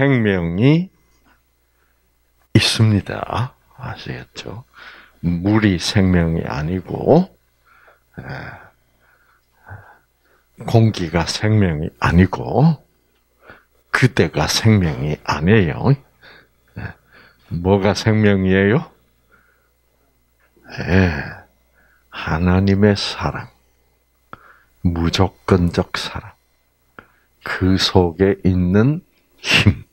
생명이 있습니다. 아시겠죠? 물이 생명이 아니고 공기가 생명이 아니고 그대가 생명이 아니에요. 뭐가 생명이에요? 네. 하나님의 사랑, 무조건적 사랑, 그 속에 있는 힘,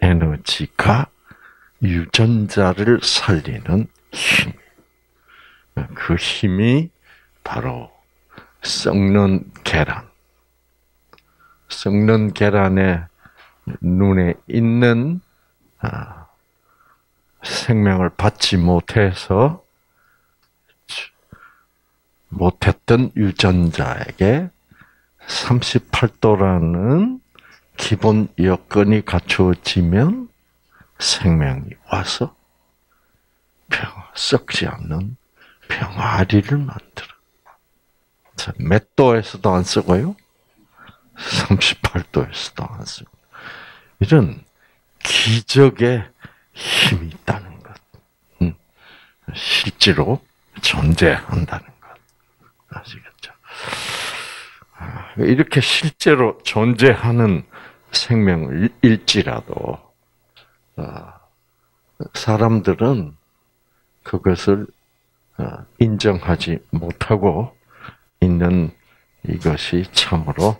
에너지가 유전자를 살리는 힘. 그 힘이 바로 썩는 계란. 썩는 계란의 눈에 있는 아, 생명을 받지 못해서 못했던 유전자에게 38도라는 기본 여건이 갖추어지면 생명이 와서 평화, 썩지 않는 평화리를 만들어. 몇 도에서도 안 쓰고요. 38도에서도 안 쓰고. 이런 기적의 힘이 있다는 것. 음, 실제로 존재한다는 것. 아시겠죠? 아, 이렇게 실제로 존재하는 생명일지라도 어, 사람들은 그것을 어, 인정하지 못하고 있는 이것이 참으로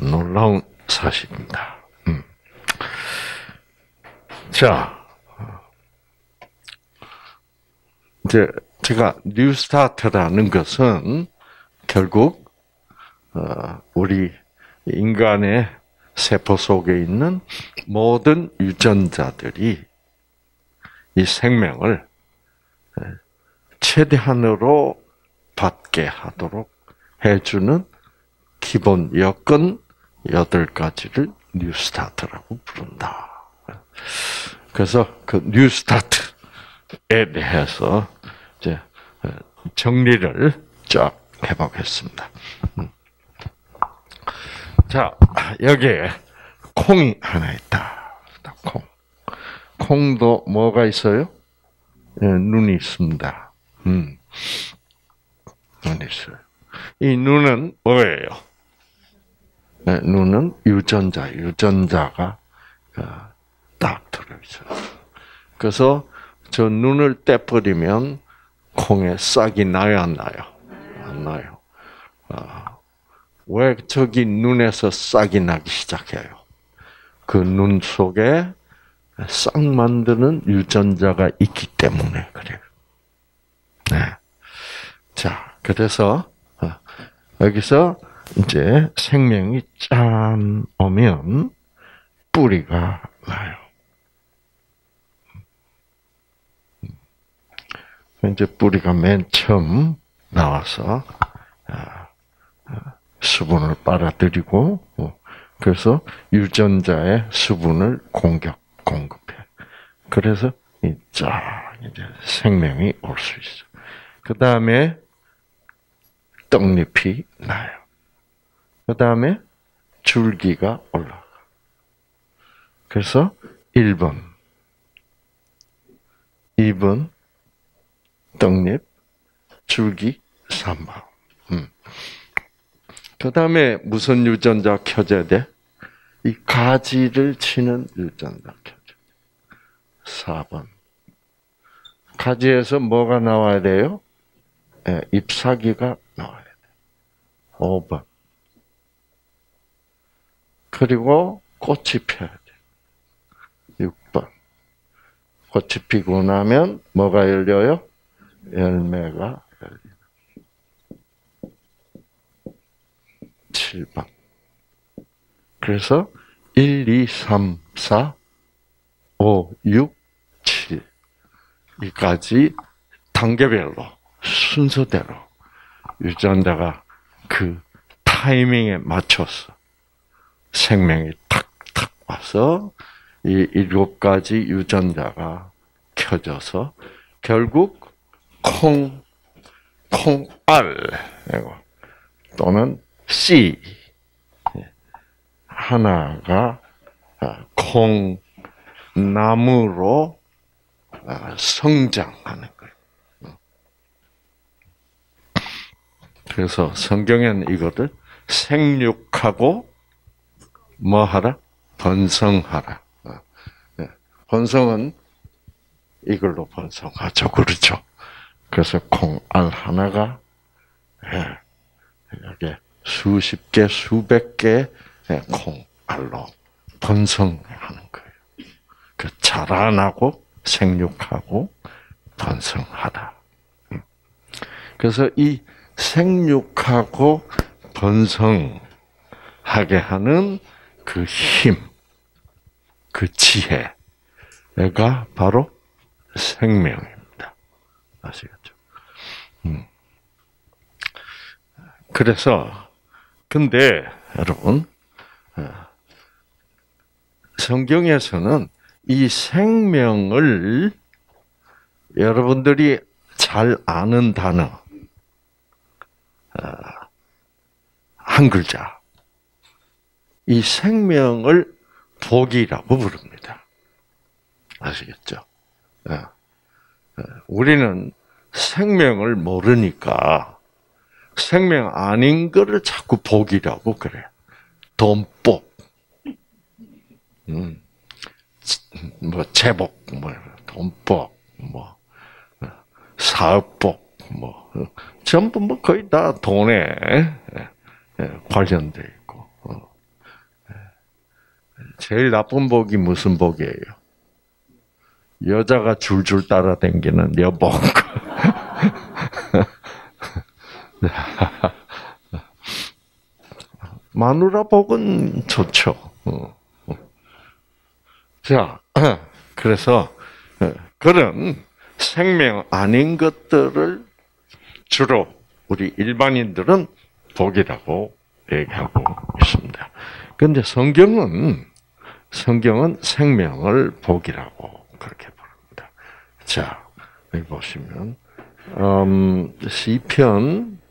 놀라운 사실입니다. 음. 자, 이제 제가 뉴스타트라는 것은 결국 어, 우리 인간의 세포 속에 있는 모든 유전자들이 이 생명을 최대한으로 받게 하도록 해주는 기본 여건 여덟 가지를 뉴스타트라고 부른다. 그래서 그 뉴스타트에 대해서 이제 정리를 쫙 해보겠습니다. 음. 자, 여기에 콩이 하나 있다. 콩. 콩도 뭐가 있어요? 네, 눈이 있습니다. 음. 눈이 있어요. 이 눈은 뭐예요? 네, 눈은 유전자, 유전자가 어, 딱 들어있어요. 그래서 저 눈을 떼버리면 콩에 싹이 나요, 안 나요? 안 나요. 어, 왜 저기 눈에서 싹이 나기 시작해요? 그 눈 속에 싹 만드는 유전자가 있기 때문에 그래요. 네. 자, 그래서 어, 여기서 이제 생명이 짠 오면 뿌리가 나요. 이제 뿌리가 맨 처음 나와서 아, 아, 수분을 빨아들이고 어, 그래서 유전자의 수분을 공격 공급해. 그래서 쫙 이제 생명이 올 수 있어. 그 다음에 떡잎이 나요. 그 다음에 줄기가 올라가. 그래서 1번, 2번, 떡잎, 줄기, 3번. 음. 그 다음에 무슨 유전자 켜져야 돼? 이 가지를 치는 유전자 켜져. 4번. 가지에서 뭐가 나와야 돼요? 네, 잎사귀가 나와야 돼. 5번. 그리고 꽃이 펴야 돼. 6번. 꽃이 피고 나면 뭐가 열려요? 열매가 열리다. 7번. 그래서 1, 2, 3, 4, 5, 6, 7. 이까지 단계별로, 순서대로 유전자가 그 타이밍에 맞춰서 생명이 탁탁 와서 이 일곱 가지 유전자가 켜져서 결국 콩, 콩알 또는 C 하나가 아, 콩나무로 어, 성장하는 거예요. 그래서 성경에는 이거를 생육하고 뭐 하라? 번성하라. 어, 예. 번성은 이걸로 번성하죠. 그렇죠. 그래서 콩알 하나가 예, 여기 수십 개, 수백 개의 콩알로 번성하는 거예요. 그 자라나고 생육하고 번성하다. 음. 그래서 이 생육하고 번성하게 하는 그 힘, 그 지혜가 바로 생명입니다. 아시겠죠? 음. 그래서 근데 여러분 어, 성경에서는 이 생명을 여러분들이 잘 아는 단어 어, 한 글자 이 생명을 복이라고 부릅니다. 아시겠죠? 어, 우리는 생명을 모르니까 생명 아닌 거를 자꾸 복이라고 그래. 돈복. 음. 뭐, 제복, 뭐, 돈복, 뭐, 사업복, 뭐, 전부 뭐 거의 다 돈에 예, 예, 관련돼 있고. 어. 제일 나쁜 복이 무슨 복이에요? 여자가 줄줄 따라다니는 여복. 마누라 복은 좋죠. 어, 어. 자, 그래서 어, 그런 생명 아닌 것들을 주로 우리 일반인들은 복이라고 얘기하고 있습니다. 그런데 성경은 성경은 생명을 복이라고 그렇게 부릅니다. 자, 여기 보시면 음, 시편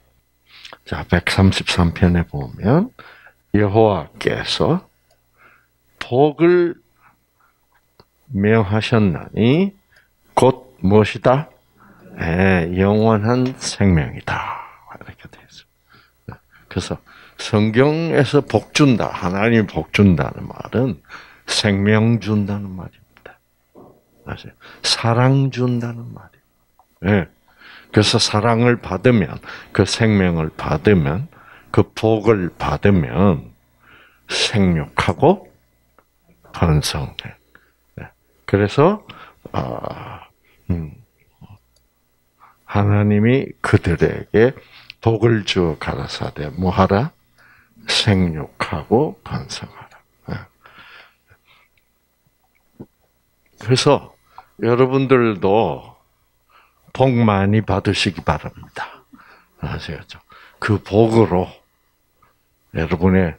자, 133편에 보면 여호와께서 복을 명하셨나니 곧 무엇이다? 네, 영원한 생명이다. 이렇게 되어 있습니다. 그래서 성경에서 복 준다, 하나님 복 준다는 말은 생명 준다는 말입니다. 아세요? 사랑 준다는 말이에요. 네. 그래서 사랑을 받으면 그 생명을 받으면 그 복을 받으면 생육하고 번성해. 네. 그래서 아, 음, 하나님이 그들에게 복을 주어 가라사대 뭐하라 생육하고 번성하라. 네. 그래서 여러분들도 복 많이 받으시기 바랍니다. 아시겠죠? 그 복으로 여러분의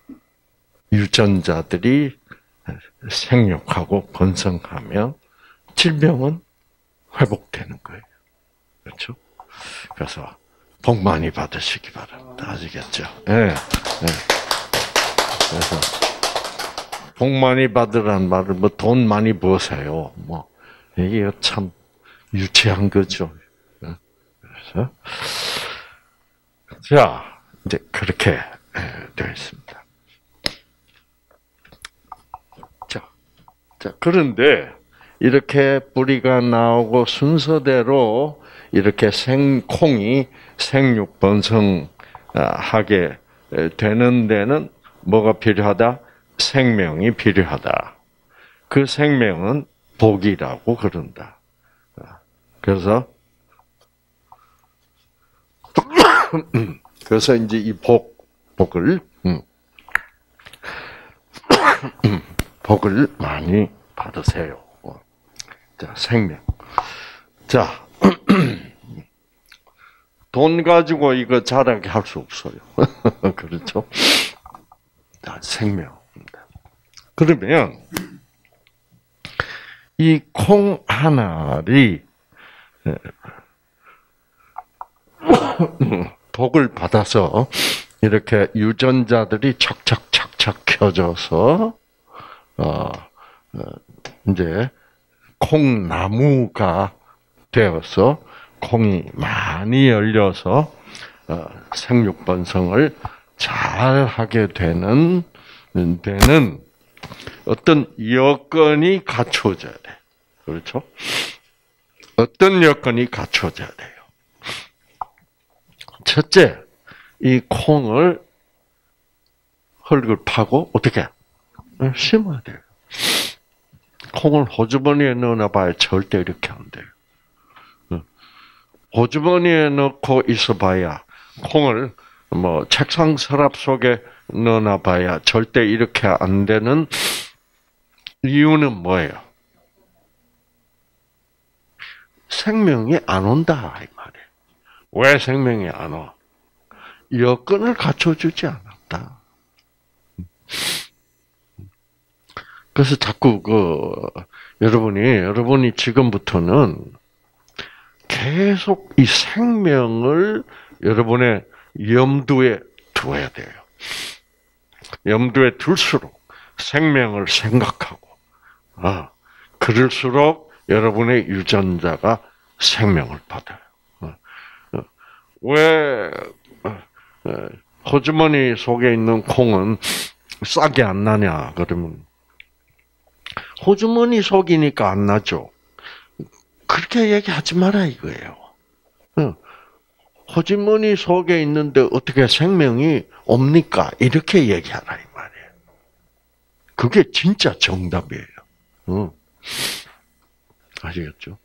유전자들이 생육하고 번성하면 질병은 회복되는 거예요. 그렇죠? 그래서 복 많이 받으시기 바랍니다. 아시겠죠? 예. 네, 네. 그래서 복 많이 받으란 말을 뭐 돈 많이 버세요. 뭐 이게 참 유치한 거죠. 그래서 자 이제 그렇게 되어 있습니다. 자, 자 그런데 이렇게 뿌리가 나오고 순서대로 이렇게 생콩이 생육 번성하게 되는 데는 뭐가 필요하다? 생명이 필요하다. 그 생명은 복이라고 그런다. 그래서 그래서 이제 이 복, 복을, 음. 복을 많이 받으세요. 자, 생명. 자, 돈 가지고 이거 자라게 할 수 없어요. 그렇죠? 자, 생명. 그러면, 이 콩 하나를 복을 받아서 이렇게 유전자들이 착착착착 켜져서 어, 어, 이제 콩나무가 되어서 콩이 많이 열려서 어, 생육 번성을 잘 하게 되는 되는 어떤 여건이 갖춰져야 돼. 그렇죠? 어떤 여건이 갖춰져야 돼요. 첫째, 이 콩을 흙을 파고 어떻게 심어야 돼요. 콩을 호주머니에 넣어놔봐야 절대 이렇게 안 돼요. 호주머니에 넣고 있어봐야 콩을 뭐 책상 서랍 속에 넣어놔봐야 절대 이렇게 안 되는 이유는 뭐예요? 생명이 안 온다. 왜 생명이 안 와? 여건을 갖춰주지 않았다. 그래서 자꾸 그 여러분이 여러분이 지금부터는 계속 이 생명을 여러분의 염두에 두어야 돼요. 염두에 둘수록 생명을 생각하고, 아, 그럴수록 여러분의 유전자가 생명을 받아요. 왜 어, 호주머니 속에 있는 콩은 싹이 안 나냐? 그러면 호주머니 속이니까 안 나죠. 그렇게 얘기하지 마라 이거예요. 호주머니 속에 있는데 어떻게 생명이 옵니까? 이렇게 얘기하라 이 말이에요. 그게 진짜 정답이에요. 응. 아시겠죠?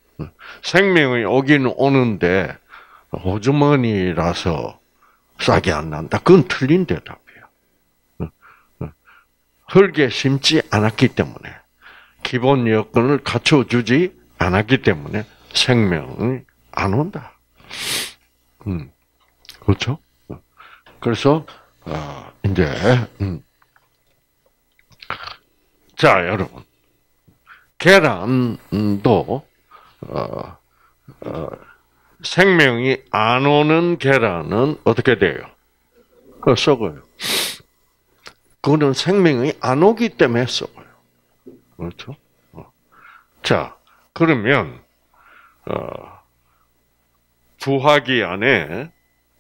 생명이 오기는 오는데 호주머니라서 싹이 안 난다. 그건 틀린 대답이에요. 흙에 심지 않았기 때문에 기본 여건을 갖춰주지 않았기 때문에 생명이 안 온다. 음, 그렇죠? 그래서 어, 이제 음. 자 여러분 계란도 어, 어, 생명이 안 오는 계란은 어떻게 돼요? 그 썩어요. 그거는 생명이 안 오기 때문에 썩어요. 그렇죠? 어. 자, 그러면 어, 부화기 안에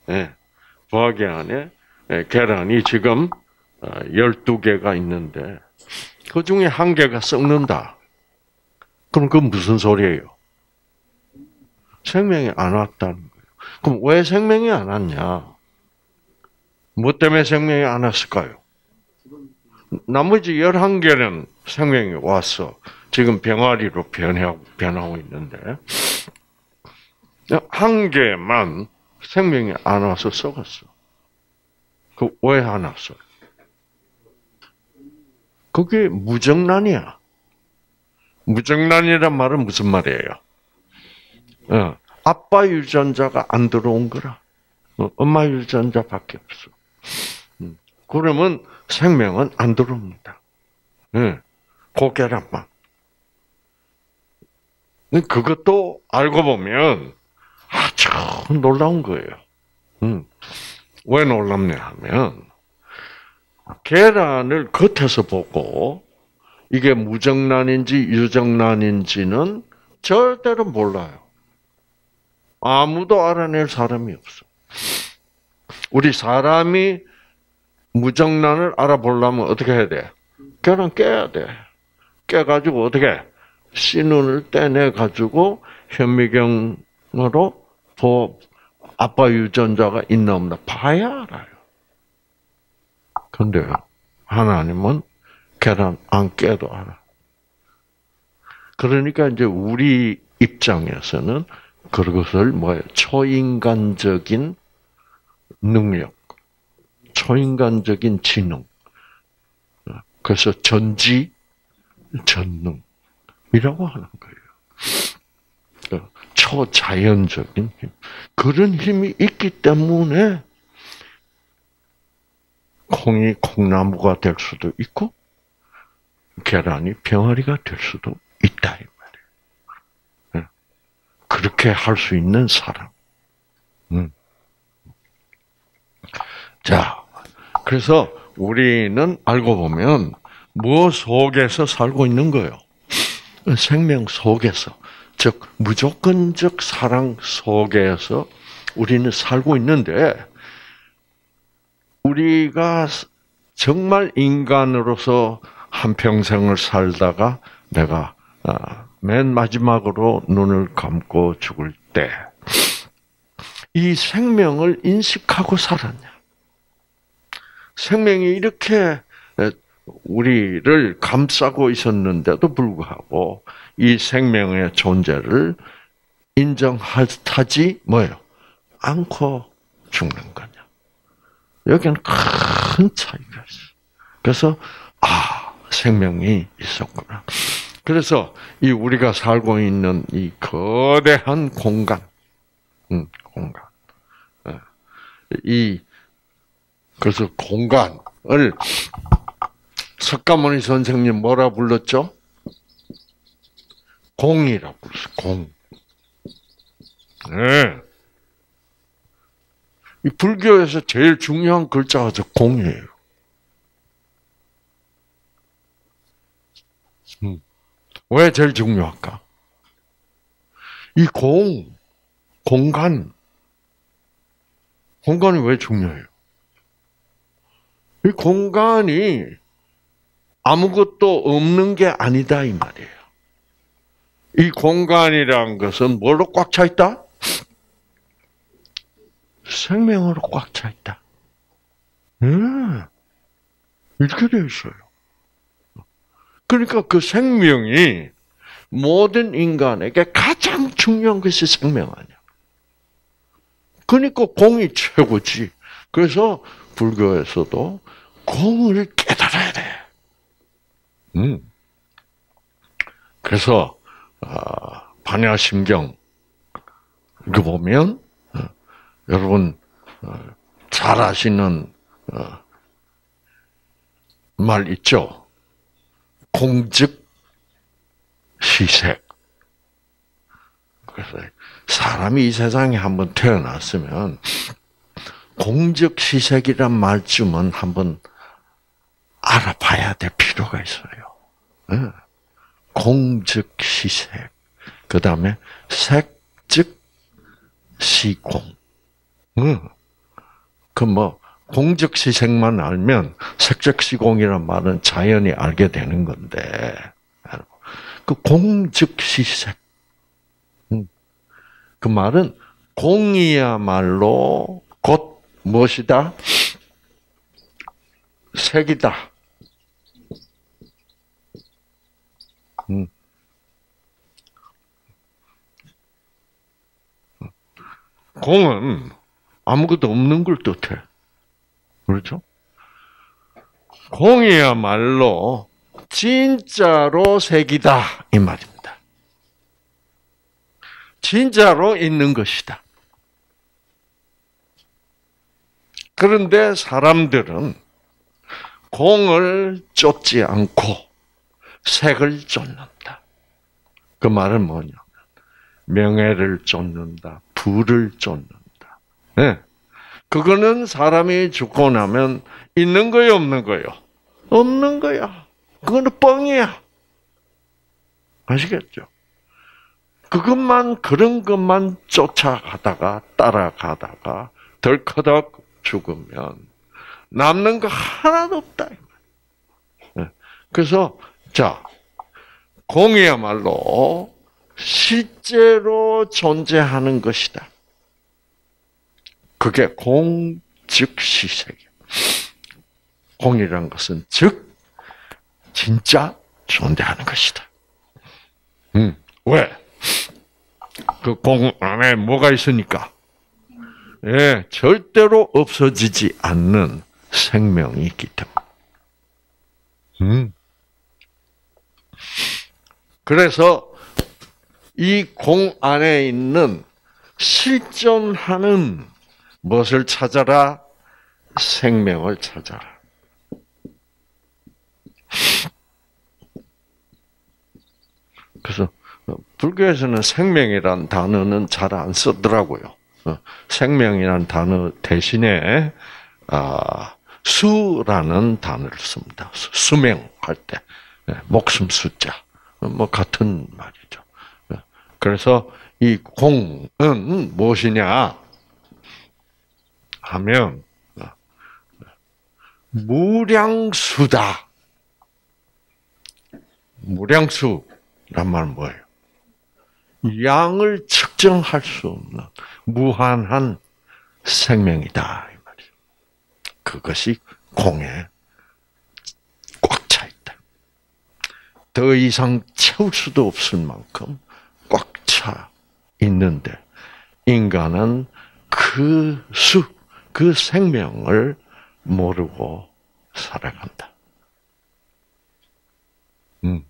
예, 부화기 안에 예, 계란이 지금 12개가 어, 있는데 그 중에 한 개가 썩는다. 그럼 그 무슨 소리예요? 생명이 안 왔다는 거예요. 그럼 왜 생명이 안 왔냐? 뭐 때문에 생명이 안 왔을까요? 나머지 11개는 생명이 왔어. 지금 병아리로 변하고, 변하고 있는데, 한 개만 생명이 안 와서 썩었어. 그 왜 안 왔어? 그게 무정란이야. 무정란이란 말은 무슨 말이에요? 어, 아빠 유전자가 안 들어온 거라. 어, 엄마 유전자밖에 없어. 음, 그러면 생명은 안 들어옵니다. 예, 고계란만. 그것도 알고 보면 아주 놀라운 거예요. 음. 왜 놀랍냐 하면 계란을 겉에서 보고 이게 무정란인지 유정란인지는 절대로 몰라요. 아무도 알아낼 사람이 없어. 우리 사람이 무정란을 알아보려면 어떻게 해야 돼? 계란 깨야 돼. 깨가지고 어떻게 씨눈을 떼내가지고 현미경으로 보 아빠 유전자가 있나 없나 봐야 알아요. 근데 하나님은 계란 안 깨도 알아. 그러니까 이제 우리 입장에서는 그것을 뭐예요? 초인간적인 능력, 초인간적인 지능. 그래서 전지 전능이라고 하는 거예요. 초자연적인 힘. 그런 힘이 있기 때문에 콩이 콩나무가 될 수도 있고 계란이 병아리가 될 수도 있다. 그렇게 할 수 있는 사람. 음. 자, 그래서 우리는 알고 보면 뭐 속에서 살고 있는 거예요? 생명 속에서. 즉, 무조건적 사랑 속에서 우리는 살고 있는데, 우리가 정말 인간으로서 한 평생을 살다가 내가 아, 맨 마지막으로 눈을 감고 죽을 때, 이 생명을 인식하고 살았냐? 생명이 이렇게 우리를 감싸고 있었는데도 불구하고 이 생명의 존재를 인정하지 뭐예요? 않고 죽는 거냐? 여기는 큰 차이가 있어. 그래서 아 생명이 있었구나. 그래서 이 우리가 살고 있는 이 거대한 공간, 음, 공간, 예. 이 그래서 공간을 석가모니 선생님 뭐라 불렀죠? 공이라 불렀어. 공. 네. 이 불교에서 제일 중요한 글자가 저 공이에요. 왜 제일 중요할까? 이 공, 공간, 공간이 왜 중요해요? 이 공간이 아무것도 없는 게 아니다 이 말이에요. 이 공간이란 것은 뭘로 꽉 차 있다? 생명으로 꽉 차 있다. 네. 이렇게 되어 있어요. 그러니까 그 생명이 모든 인간에게 가장 중요한 것이 생명 아니야. 그러니까 공이 최고지. 그래서 불교에서도 공을 깨달아야 돼. 음. 그래서 아, 반야심경 이거 보면 어, 여러분 어, 잘 아시는 어, 말 있죠. 공즉 시색. 그래서 사람이 이 세상에 한번 태어났으면 공적 시색이란 말쯤은 한번 알아봐야 될 필요가 있어요. 네. 공적 시색. 그 다음에 색즉 시공. 네. 그뭐 공적 시색만 알면 색적 시공이란 말은 자연히 알게 되는 건데 그 공적 시색. 음. 그 말은 공이야말로 곧 무엇이다? 색이다. 음. 공은 아무것도 없는 걸 뜻해. 그렇죠? 공이야말로 진짜로 색이다 이 말입니다. 진짜로 있는 것이다. 그런데 사람들은 공을 쫓지 않고 색을 쫓는다. 그 말은 뭐냐? 명예를 쫓는다. 부를 쫓는다. 네. 그거는 사람이 죽고 나면 있는 거요, 없는 거요? 없는 거야. 그거는 뻥이야. 아시겠죠? 그것만, 그런 것만 쫓아가다가, 따라가다가, 덜커덕 죽으면, 남는 거 하나도 없다. 네. 그래서, 자, 공이야말로 실제로 존재하는 것이다. 그게 공 즉 시색이에요. 공이라는 것은 즉 진짜 존재하는 것이다. 음, 왜? 그 공 안에 뭐가 있으니까? 예, 절대로 없어지지 않는 생명이 있기 때문에. 음. 그래서 이 공 안에 있는 실존하는 무엇을 찾아라? 생명을 찾아라. 그래서 불교에서는 생명이란 단어는 잘 안 쓰더라고요. 어, 생명이란 단어 대신에 아, 수라는 단어를 씁니다. 수명. 할 때, 예, 목숨 숫자. 뭐 같은 말이죠. 예. 그래서 이 공은 무엇이냐 하면 무량수다. 무량수란 말은 뭐예요? 양을 측정할 수 없는 무한한 생명이다. 그것이 공에 꽉 차 있다. 더 이상 채울 수도 없을 만큼 꽉 차 있는데 인간은 그 수, 그 생명을 모르고 살아간다. 음.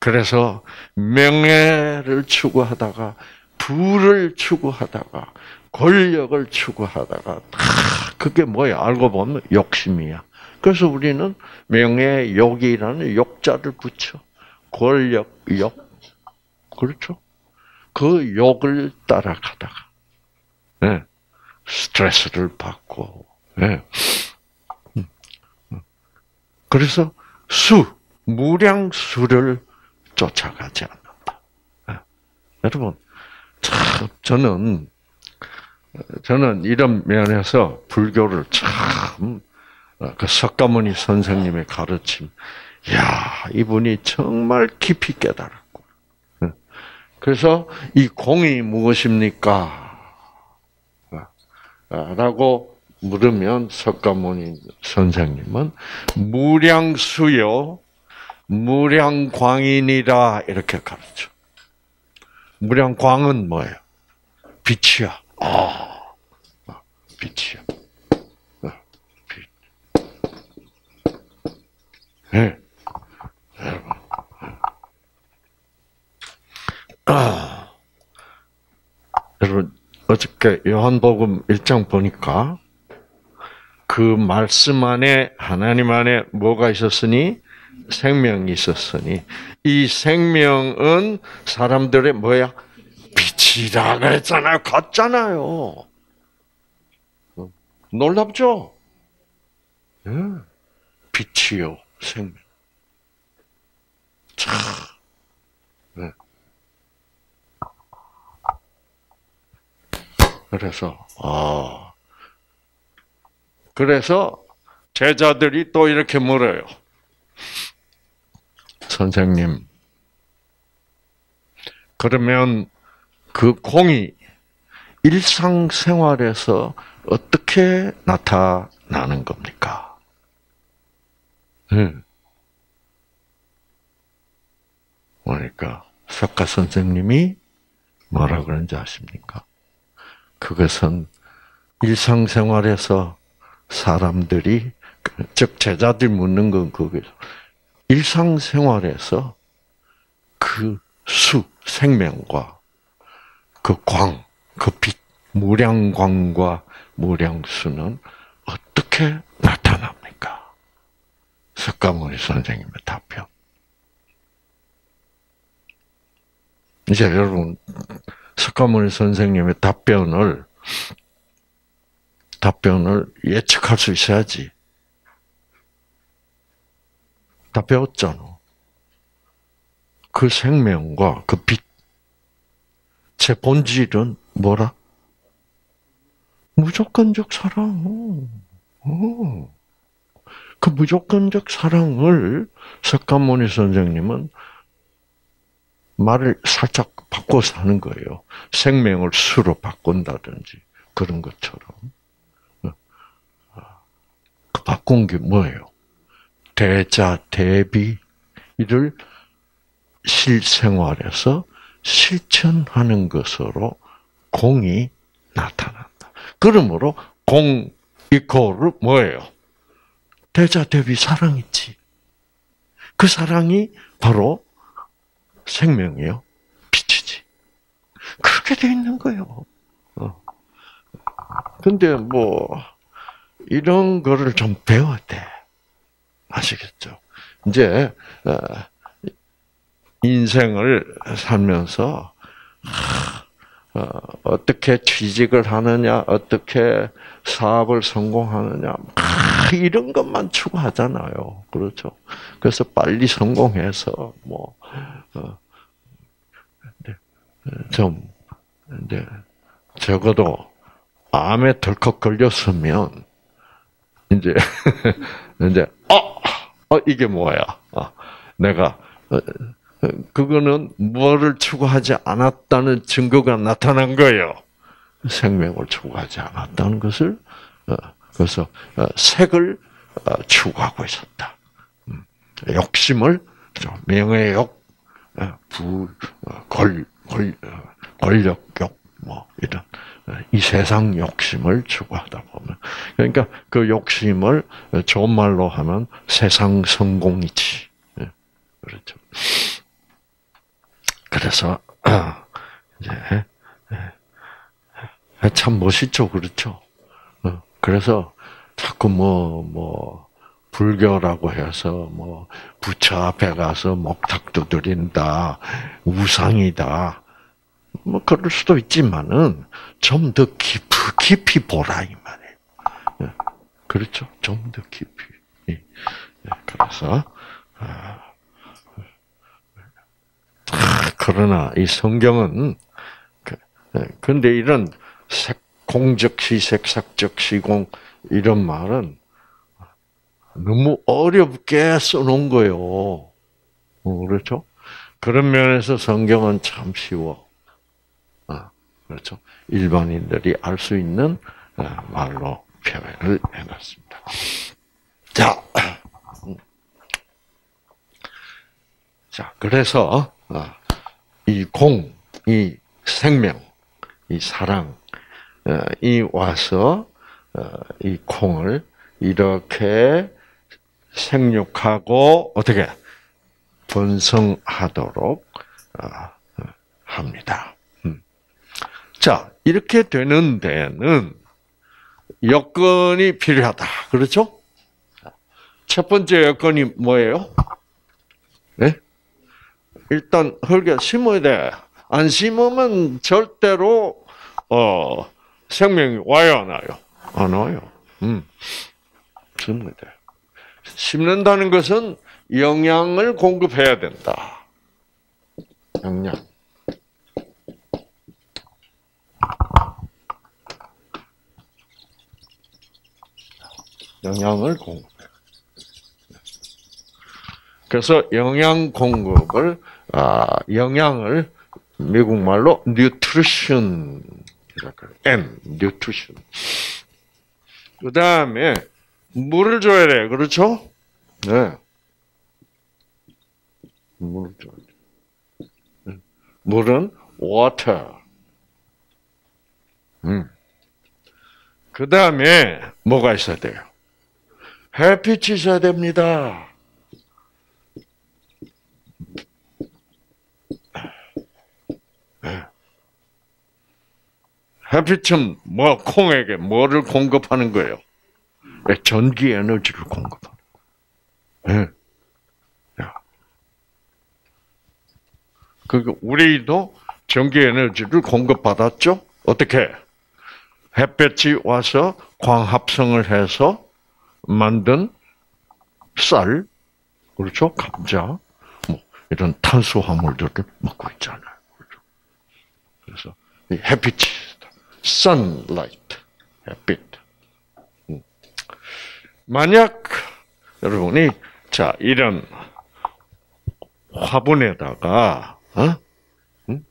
그래서 명예를 추구하다가 부를 추구하다가 권력을 추구하다가 다 그게 뭐야? 알고 보면 욕심이야. 그래서 우리는 명예 욕이라는 욕자를 붙여 권력 욕 그렇죠? 그 욕을 따라가다가 네. 스트레스를 받고 네. 그래서 수 무량수를 쫓아가지 않는다. 네. 여러분 참 저는 저는 이런 면에서 불교를 참 그 석가모니 선생님의 가르침, 야 이분이 정말 깊이 깨달았고. 그래서 이 공이 무엇입니까? 라고 물으면 석가모니 선생님은 무량수요, 무량광인이라 이렇게 가르쳐. 무량광은 뭐예요? 빛이야. 아, 빛이야. 빛. 네. 여러분. 아, 여러분, 어저께 요한복음 1장 보니까 그 말씀 안에 하나님 안에 뭐가 있었으니 생명이 있었으니 이 생명은 사람들의 뭐야 빛이라 그랬잖아요. 같잖아요. 놀랍죠? 예. 빛이요 생명. 참. 그래서 아 그래서 제자들이 또 이렇게 물어요. 선생님, 그러면 그 공이 일상생활에서 어떻게 나타나는 겁니까? 응. 그러니까 석가 선생님이 뭐라 그런지 아십니까? 그것은 일상생활에서 사람들이 즉 제자들 묻는 건 그게 일상생활에서 그 수, 생명과 그 광, 그 빛, 무량광과 무량수는 어떻게 나타납니까? 석가모니 선생님의 답변. 이제 여러분, 석가모니 선생님의 답변을, 답변을 예측할 수 있어야지. 다 배웠잖아. 그 생명과 그 빛, 제 본질은 뭐라? 무조건적 사랑. 어. 그 무조건적 사랑을 석가모니 선생님은 말을 살짝 바꿔서 하는 거예요. 생명을 수로 바꾼다든지 그런 것처럼. 어. 그 바꾼 게 뭐예요? 대자, 대비, 이를 실생활에서 실천하는 것으로 공이 나타난다. 그러므로 공 이코르 뭐예요? 대자, 대비 사랑이지. 그 사랑이 바로 생명이요. 빛이지. 그렇게 돼 있는 거예요. 어. 근데 뭐, 이런 거를 좀 배워야 돼. 아시겠죠? 이제 어, 인생을 살면서 어, 어떻게 취직을 하느냐, 어떻게 사업을 성공하느냐, 이런 것만 추구하잖아요. 그렇죠. 그래서 빨리 성공해서 뭐 어, 네, 좀 이제 적어도 암에 덜컥 걸렸으면 이제 이제 어, 어 이게 뭐야? 어, 내가 어, 그거는 뭐를 추구하지 않았다는 증거가 나타난 거예요. 생명을 추구하지 않았다는 것을 어, 그래서 어, 색을 어, 추구하고 있었다. 음, 욕심을 명예욕, 부, 권, 권, 권력욕, 뭐 이런 이 세상 욕심을 추구하다 보면 그러니까 그 욕심을 좋은 말로 하면 세상 성공이지. 예, 그렇죠. 그래서 이제 참 멋있죠, 그렇죠? 어, 그래서 자꾸 뭐, 뭐, 불교라고 해서 뭐, 부처 앞에 가서 목탁 두드린다, 우상이다. 뭐, 그럴 수도 있지만은, 좀 더 깊이, 깊이 보라, 이 말이에요. 예, 그렇죠? 좀 더 깊이. 예, 예, 그래서, 아, 그러나 이 성경은, 그, 근데 이런 공적 시, 색 삭적 시공 이런 말은 너무 어렵게 써놓은 거예요. 어, 그렇죠? 그런 면에서 성경은 참 쉬워. 아, 그렇죠? 일반인들이 알 수 있는 아, 말로 표현을 해놨습니다. 자, 음. 자, 그래서 아, 이 공, 이 생명, 이 사랑, 어, 이 와서 어, 이 콩을 이렇게 생육하고 어떻게 번성하도록 어, 합니다. 음. 자 이렇게 되는 데는 여건이 필요하다. 그렇죠? 첫 번째 여건이 뭐예요? 네? 일단 흙에 심어야 돼. 안 심으면 절대로 어 생명이 와요, 안 와요? 안 와요. 음. 습니다. 심는다는 것은 영양을 공급해야 된다. 영양. 영양을 공급해. 그래서 영양 공급을 아 영양을 미국 말로 뉴트리션 M, 뉴트리션. 그 다음에 물을 줘야 돼, 그렇죠? 네. 물을 줘야 돼. 물은 water. 음. 그 다음에 뭐가 있어야 돼요? 햇빛이 있어야 됩니다. 햇빛은 뭐 콩에게 뭐를 공급하는 거예요? 네, 전기 에너지를 공급하는 거예요. 네. 그 우리도 전기 에너지를 공급받았죠? 어떻게? 햇볕이 와서 광합성을 해서 만든 쌀, 그렇죠? 감자, 뭐 이런 탄수화물들을 먹고 있잖아요. 그렇죠? 그래서 햇빛이 sunlight, 햇빛. 음. 만약 여러분이 자 이런 화분에다가 어? 응?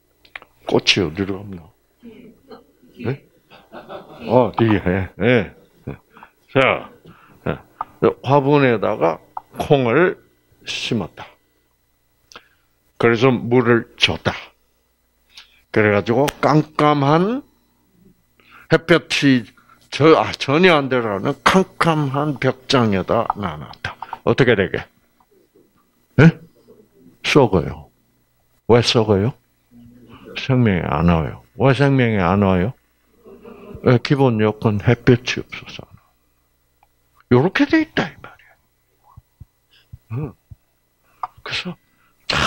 꽃이 어디로 갑니 네? 어 뒤에. 네. 자 화분에다가 콩을 심었다. 그래서 물을 줬다. 그래가지고 깜깜한 햇볕이 저, 아, 전혀 안 들어가는 캄캄한 벽장에다 놔놨다. 어떻게 되게? 예? 썩어요. 왜 썩어요? 생명이 안 와요. 왜 생명이 안 와요? 예, 기본 요건 햇볕이 없어서. 요렇게 돼 있다, 이 말이야. 그래서, 다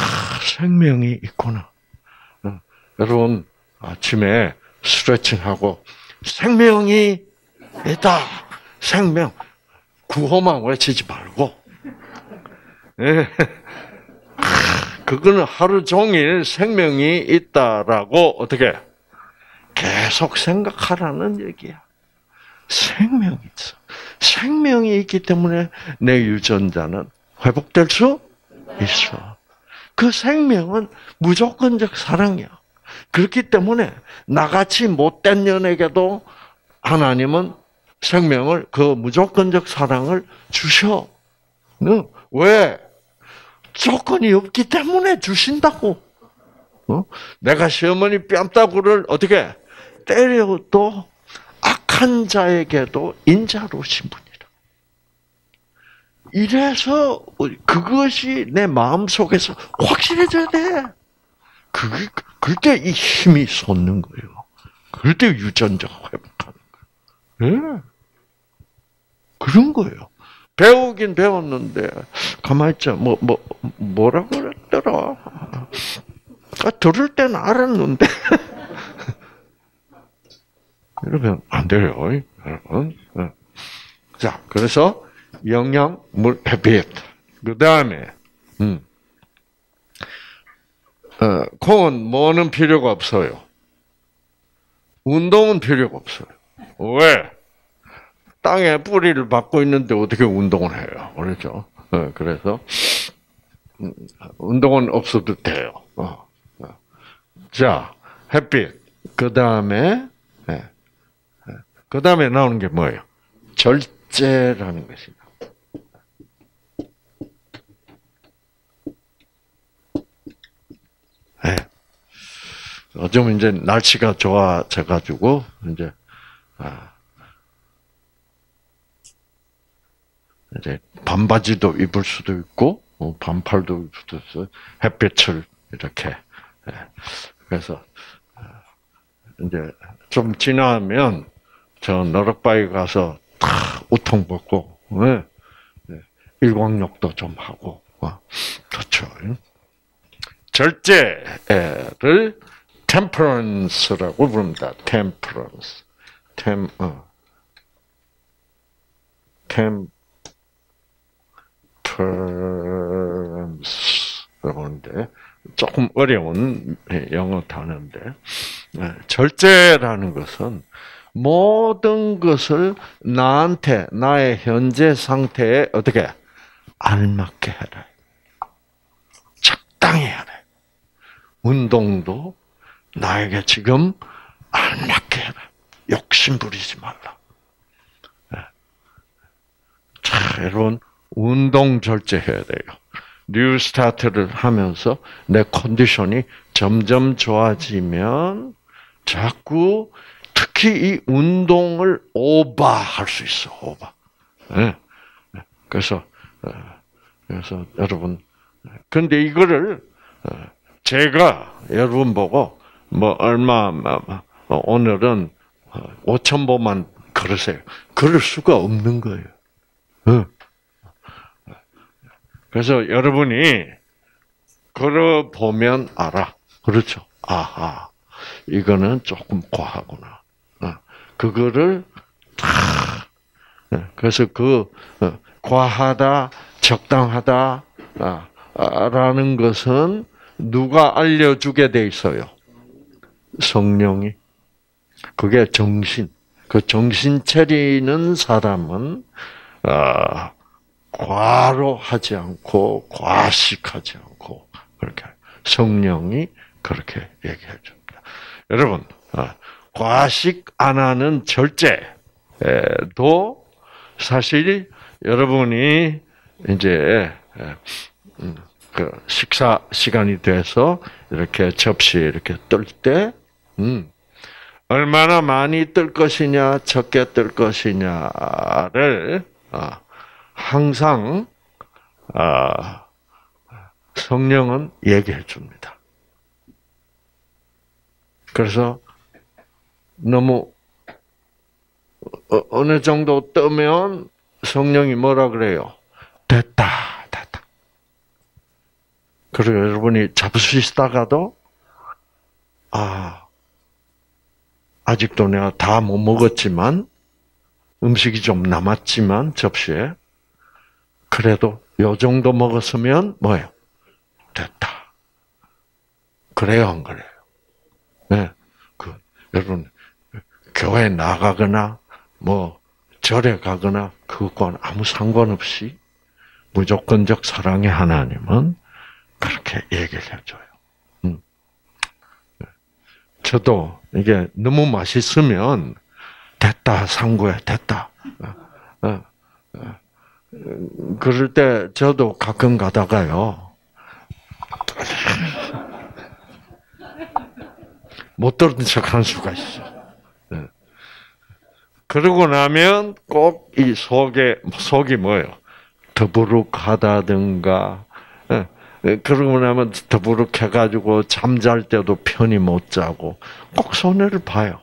생명이 있구나. 여러분, 아침에 스트레칭하고 생명이 있다. 생명. 구호만 외치지 말고. 예. 그거는 하루 종일 생명이 있다라고 어떻게 계속 생각하라는 얘기야. 생명이 있어. 생명이 있기 때문에 내 유전자는 회복될 수 있어. 그 생명은 무조건적 사랑이야. 그렇기 때문에 나같이 못된 년에게도 하나님은 생명을 그 무조건적 사랑을 주셔. 왜? 조건이 없기 때문에 주신다고. 어? 내가 시어머니 뺨따구를 어떻게 때려도 악한 자에게도 인자로신 분이라. 이래서 그것이 내 마음 속에서 확실해져야 돼. 그게 그때 이 힘이 솟는 거예요. 그때 유전자가 회복하는 거예요. 네. 그런 거예요. 배우긴 배웠는데 가만히 있자 뭐 뭐 뭐 라 그랬더라. 아, 들을 때는 알았는데 이러면 안 돼요, 여러분. 네. 자, 그래서 영양, 물, 햇빛. 그 다음에 음. 어, 콩은 뭐는 필요가 없어요. 운동은 필요가 없어요. 왜? 땅에 뿌리를 받고 있는데 어떻게 운동을 해요? 그렇죠? 어, 그래서 음, 운동은 없어도 돼요. 어, 어. 자, 햇빛. 그 다음에 네. 그 다음에 나오는 게 뭐예요? 절제라는 것입니다. 네. 요즘 이제 날씨가 좋아져가지고 이제 아, 이제 반바지도 입을 수도 있고 어, 반팔도 입을 수도 있어요. 햇빛을 이렇게 예. 그래서 아, 이제 좀 지나면 저 너럭바위 가서 다 우통 벗고 네. 일광욕도 좀 하고 좋죠. 절제를 temperance라고 부릅니다. temperance. tem 어. temperance라고 하는데 조금 어려운 영어 단어인데 절제라는 것은 모든 것을 나한테 나의 현재 상태에 어떻게 알맞게 해라. 적당히 해라. 운동도 나에게 지금 해라. 욕심 부리지 말라. 네. 자, 여러분 운동 절제해야 돼요. NEWSTART를 하면서 내 컨디션이 점점 좋아지면 자꾸 특히 이 운동을 오버할 수 있어. 오버. 네. 그래서 그래서 여러분 근데 이거를 제가 여러분 보고 뭐 얼마 뭐, 뭐, 오늘은 5천 보만 걸으세요. 그럴 수가 없는 거예요. 그래서 여러분이 걸어 보면 알아. 그렇죠. 아하, 이거는 조금 과하구나. 어, 그거를 다 어, 그래서 그 어, 과하다, 적당하다 라는 것은 누가 알려주게 돼 있어요? 성령이. 그게 정신. 그 정신 차리는 사람은 아, 과로 하지 않고 과식하지 않고 그렇게 성령이 그렇게 얘기해 줍니다. 여러분 아, 과식 안 하는 절제도 사실 여러분이 이제 음, 그 식사 시간이 돼서 이렇게 접시 이렇게 뜰 때, 음, 얼마나 많이 뜰 것이냐, 적게 뜰 것이냐를 아, 항상 아, 성령은 얘기해 줍니다. 그래서 너무 어, 어느 정도 뜨면 성령이 뭐라 그래요? 됐다, 됐다. 그리고 여러분이 잡수시다가도 아 아직도 내가 다 못 먹었지만 음식이 좀 남았지만 접시에 그래도 요 정도 먹었으면 뭐예요? 됐다. 그래요, 안 그래요? 네. 그, 여러분, 교회 나가거나, 뭐, 절에 가거나, 그것과는 아무 상관없이 무조건적 사랑의 하나님은 그렇게 얘기를 해줘요. 음. 저도 이게 너무 맛있으면 됐다, 상구야, 됐다. 어, 어, 어. 그럴 때 저도 가끔 가다가요. 못 들은 척한 수가 있어. 예. 그러고 나면 꼭 이 속에 속이 뭐예요? 더부룩하다든가. 예. 예, 그러고 나면 더부룩해가지고 잠잘 때도 편히 못 자고 꼭 손해를 봐요.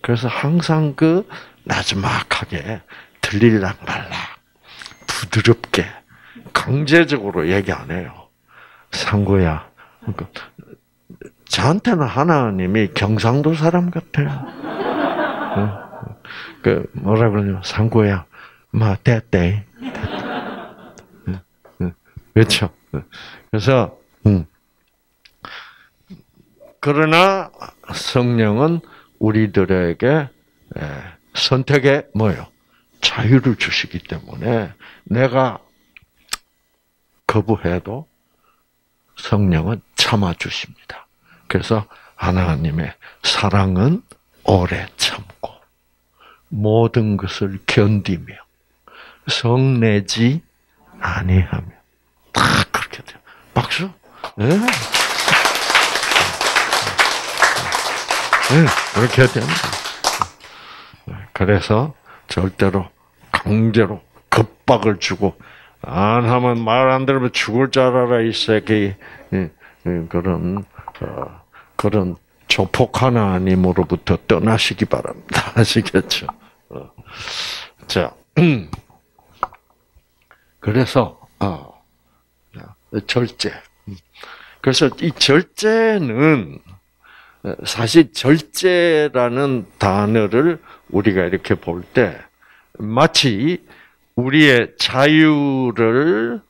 그래서 항상 그 나지막하게 들릴락 말락 부드럽게 강제적으로 얘기 안 해요. 상구야. 그러니까 저한테는 하나님이 경상도 사람 같아요. 그 뭐라 그러냐 상구야, 마 됐대. 그렇죠. 그래서 음. 그러나 성령은 우리들에게 선택의 뭐요? 자유를 주시기 때문에 내가 거부해도 성령은 참아 주십니다. 그래서 하나님의 사랑은 오래 참고 모든 것을 견디며 성내지 아니하며 다. 박수. 네. 네, 그렇게 됩니다. 그래서 절대로 강제로 겁박을 주고 안 하면 말 안 들으면 죽을 줄 알아라 이 새끼 그런 어, 그런 조폭 하나님으로부터 떠나시기 바랍니다. 아시겠죠? 어. 자, 그래서 어, 절제. 그래서 이 절제는 사실 절제라는 단어를 우리가 이렇게 볼 때 마치 우리의 자유를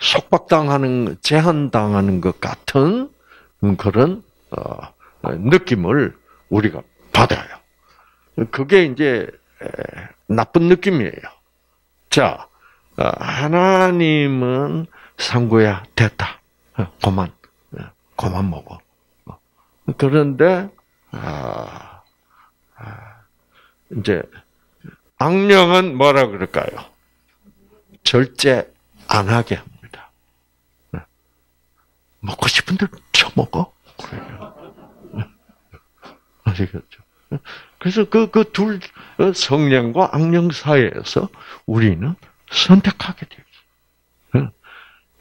속박당하는 제한당하는 것 같은 그런 어, 느낌을 우리가 받아요. 그게 이제 나쁜 느낌이에요. 자, 어, 하나님은 상구야 됐다. 어, 그만, 그만 먹어. 그런데 아, 아, 이제 악령은 뭐라 그럴까요? 절제 안 하게 합니다. 먹고 싶은 대로 처먹어. 아시겠죠? 그래서 그, 그 둘, 어, 성령과 악령 사이에서 우리는 선택하게 되죠.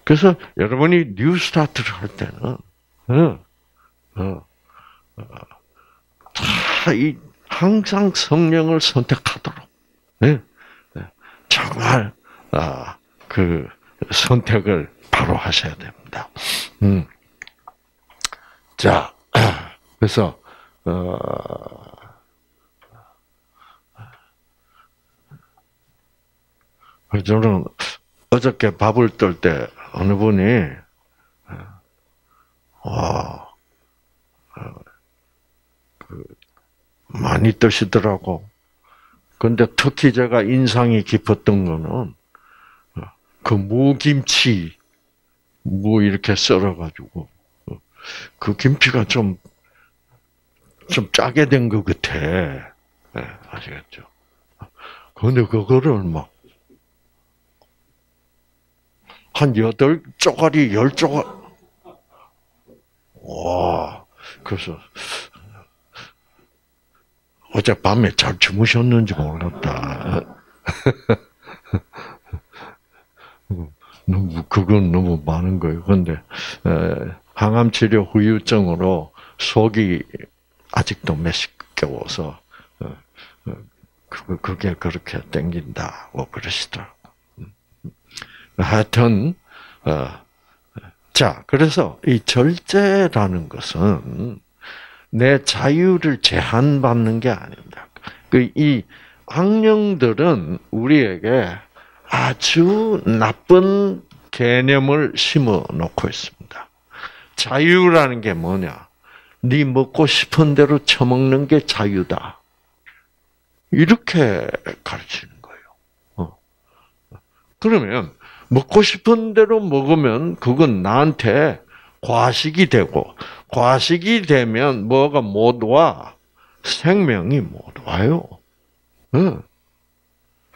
그래서 여러분이 NEWSTART를 할 때는, 어, 어, 다, 이, 항상 성령을 선택하도록, 네? 정말, 아, 그, 선택을 바로 하셔야 됩니다. 음. 자, 그래서, 저는 어저께 밥을 떨때 어느 분이, 와, 그, 많이 뜨시더라고. 근데 특히 제가 인상이 깊었던 거는, 그 무김치, 무 이렇게 썰어가지고, 그 김치가 좀, 좀 짜게 된 것 같아. 네, 아시겠죠? 근데 그거를 막, 한 여덟 쪼가리, 열 쪼가리, 와, 그래서, 어젯밤에 잘 주무셨는지 모르겠다. 너무, 그건 너무 많은 거예요. 근데, 항암 치료 후유증으로 속이 아직도 메시겨워서 어, 어, 그게 그렇게 땡긴다고 그러시더라고. 음. 하여튼 어, 자 그래서 이 절제라는 것은 내 자유를 제한받는 게 아닙니다. 그 이 악령들은 우리에게 아주 나쁜 개념을 심어 놓고 있습니다. 자유라는 게 뭐냐? 네 먹고 싶은 대로 처먹는 게 자유다. 이렇게 가르치는 거예요. 어. 그러면 먹고 싶은 대로 먹으면 그건 나한테 과식이 되고 과식이 되면 뭐가 못 와? 생명이 못 와요. 응.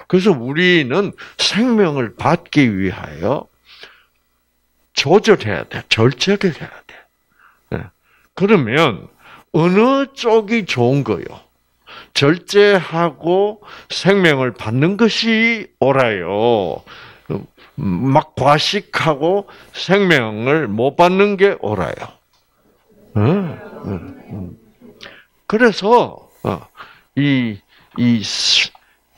그래서 우리는 생명을 받기 위하여 조절해야 돼. 절제를 해야 돼. 네. 그러면 어느 쪽이 좋은 거요? 절제하고 생명을 받는 것이 옳아요. 막 과식하고 생명을 못 받는 게 옳아요. 그래서 어, 이, 이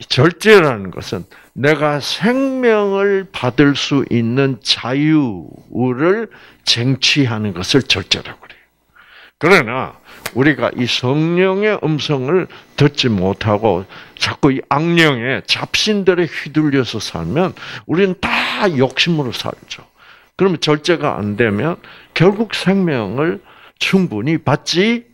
절제라는 것은 내가 생명을 받을 수 있는 자유를 쟁취하는 것을 절제라고 그래요. 그러나 우리가 이 성령의 음성을 듣지 못하고 자꾸 이 악령의 잡신들에 휘둘려서 살면 우리는 다 욕심으로 살죠. 그러면 절제가 안 되면 결국 생명을 충분히 받지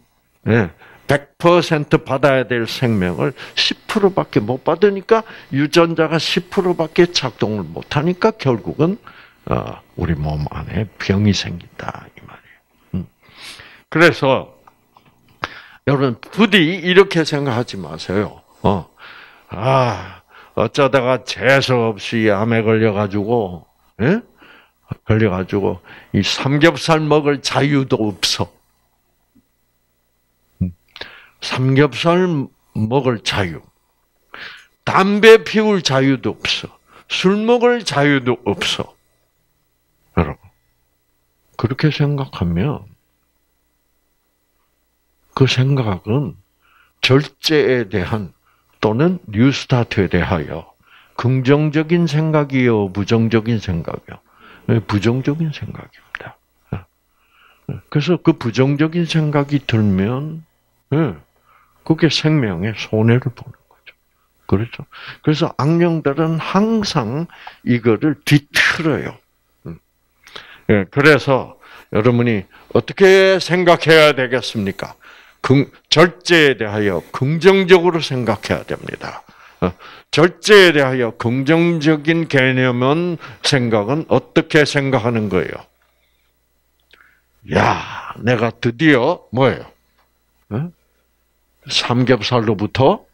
네, 100% 받아야 될 생명을 10%밖에 못 받으니까 유전자가 10%밖에 작동을 못 하니까 결국은 어, 우리 몸 안에 병이 생긴다 이 말이에요. 음. 그래서 여러분 부디 이렇게 생각하지 마세요. 어, 아 어쩌다가 재수 없이 암에 걸려 가지고, 예? 걸려 가지고 이 삼겹살 먹을 자유도 없어. 삼겹살 먹을 자유, 담배 피울 자유도 없어. 술 먹을 자유도 없어. 여러분. 그렇게 생각하면 그 생각은 절제에 대한 또는 뉴스타트에 대하여 긍정적인 생각이요, 부정적인 생각이요. 네, 부정적인 생각입니다. 그래서 그 부정적인 생각이 들면, 네, 그게 생명의 손해를 보는 거죠. 그렇죠? 그래서 악령들은 항상 이거를 뒤틀어요. 음. 예, 그래서 여러분이 어떻게 생각해야 되겠습니까? 절제에 대하여 긍정적으로 생각해야 됩니다. 어, 절제에 대하여 긍정적인 개념은 생각은 어떻게 생각하는 거예요? 야, 내가 드디어 뭐예요? 어? 삼겹살로부터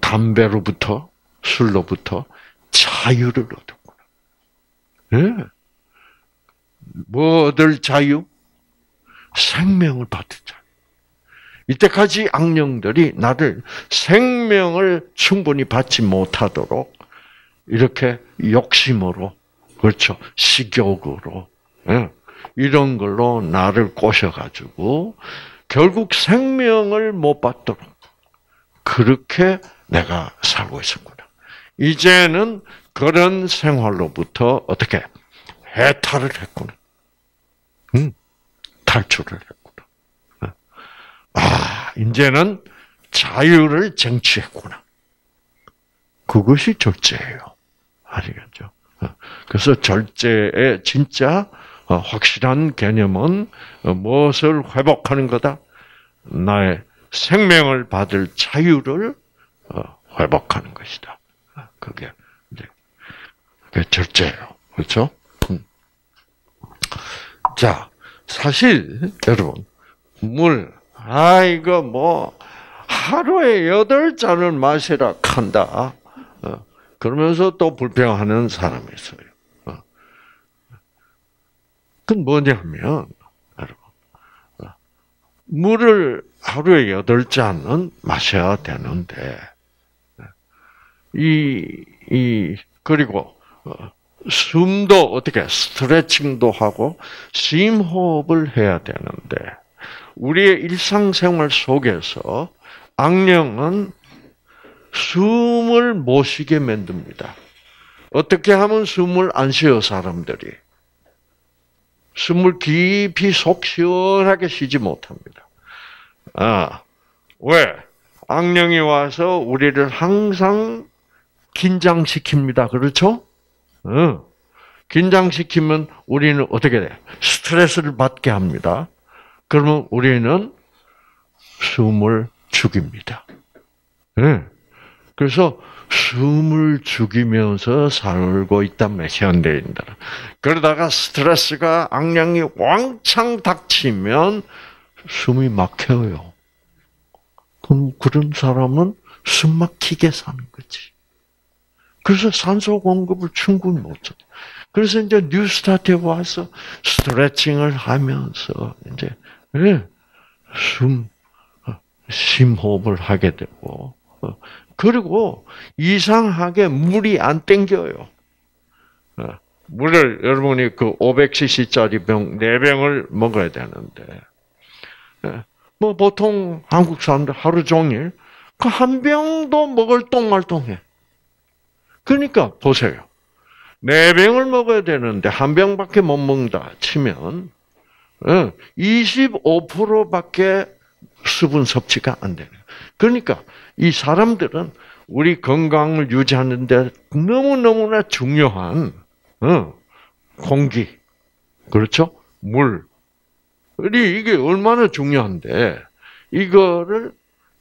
담배로부터 술로부터 자유를 얻었구나. 예. 뭐 얻을 자유? 생명을 받을 자유. 이때까지 악령들이 나를 생명을 충분히 받지 못하도록 이렇게 욕심으로, 그렇죠. 식욕으로, 예. 이런 걸로 나를 꼬셔가지고 결국 생명을 못 받도록 그렇게 내가 살고 있었구나. 이제는 그런 생활로부터 어떻게 해탈을 했구나. 음, 탈출을 했구나. 아, 이제는 자유를 쟁취했구나. 그것이 절제예요. 아시겠죠? 그래서 절제의 진짜 어, 확실한 개념은 어, 무엇을 회복하는 거다? 나의 생명을 받을 자유를 어, 회복하는 것이다. 그게 이제 절제예요. 그렇죠? 음. 자, 사실 여러분 물, 아 이거 뭐 하루에 여덟 잔을 마시라 한다. 그러면서 또 불평하는 사람이 있어요. 그건 뭐냐면, 물을 하루에 여덟 잔은 마셔야 되는데, 이, 이, 그리고, 어, 숨도 어떻게 스트레칭도 하고 심호흡을 해야 되는데 우리의 일상생활 속에서 악령은 숨을 못 쉬게 만듭니다. 어떻게 하면 숨을 안 쉬어 사람들이 숨을 깊이 속 시원하게 쉬지 못합니다. 아, 왜? 악령이 와서 우리를 항상 긴장시킵니다. 그렇죠? 어. 긴장시키면 우리는 어떻게 돼? 스트레스를 받게 합니다. 그러면 우리는 숨을 죽입니다. 네. 그래서 숨을 죽이면서 살고 있다면 현대인들은 그러다가 스트레스가 악량이 왕창 닥치면 숨이 막혀요. 그럼 그런 사람은 숨 막히게 사는 거지. 그래서 산소 공급을 충분히 못 줘. 그래서 이제 뉴스타트에 와서 스트레칭을 하면서 이제 네, 숨 어, 심호흡을 하게 되고 어, 그리고 이상하게 물이 안 땡겨요. 어, 물을 여러분이 그 500cc짜리 병 4병을 먹어야 되는데 뭐 보통 한국 사람들 하루 종일 그 한 병도 먹을 똥말똥해. 그러니까 보세요. 네 병을 먹어야 되는데 한 병밖에 못 먹는다 치면 25%밖에 수분 섭취가 안 되는. 그러니까 이 사람들은 우리 건강을 유지하는 데 너무 너무나 중요한 어, 공기, 그렇죠? 물. 이게 얼마나 중요한데 이거를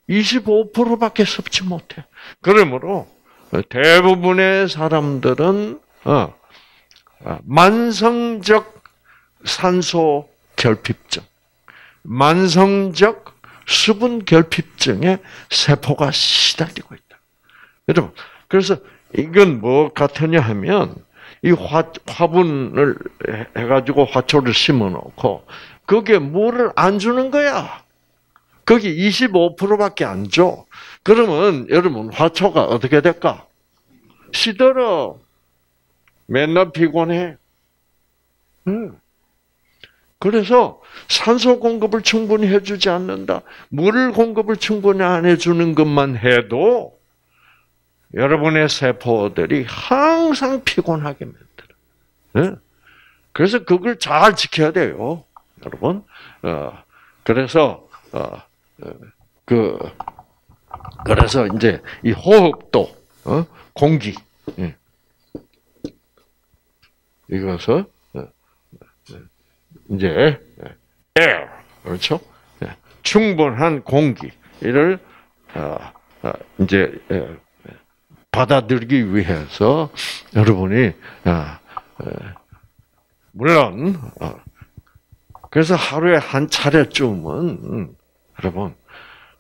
25%밖에 섭취 못해. 그러므로 대부분의 사람들은 어, 어, 만성적 산소 결핍증, 만성적 수분 결핍증에 세포가 시달리고 있다. 여러분, 그래서 이건 뭐 같으냐 하면 이 화, 화분을 해가지고 화초를 심어놓고 거기에 물을 안 주는 거야. 거기 25%밖에 안 줘. 그러면 여러분 화초가 어떻게 될까? 시들어. 맨날 피곤해. 응. 그래서 산소 공급을 충분히 해주지 않는다. 물 공급을 충분히 안 해주는 것만 해도 여러분의 세포들이 항상 피곤하게 만들어. 네? 그래서 그걸 잘 지켜야 돼요, 여러분. 어, 그래서 어, 그 그래서 이제 이 호흡도 어, 공기 예. 이것을 이제 air 그렇죠? 예. 충분한 공기를 어, 어, 이제 예, 받아들이기 위해서 여러분이 어, 물론 그래서 하루에 한 차례쯤은 음, 여러분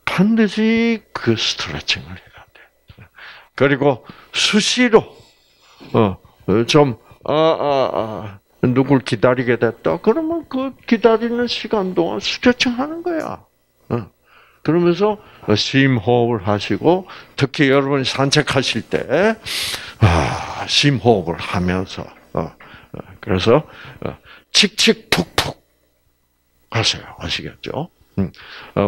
반드시 그 스트레칭을 해야 돼. 그리고 수시로 좀 아, 아, 아, 누굴 기다리게 됐다. 그러면 그 기다리는 시간 동안 스트레칭 하는 거야. 어. 그러면서 심호흡을 하시고 특히 여러분 산책하실 때 아, 심호흡을 하면서 어, 어, 그래서 칙칙 푹푹 하세요. 아시겠죠? 음.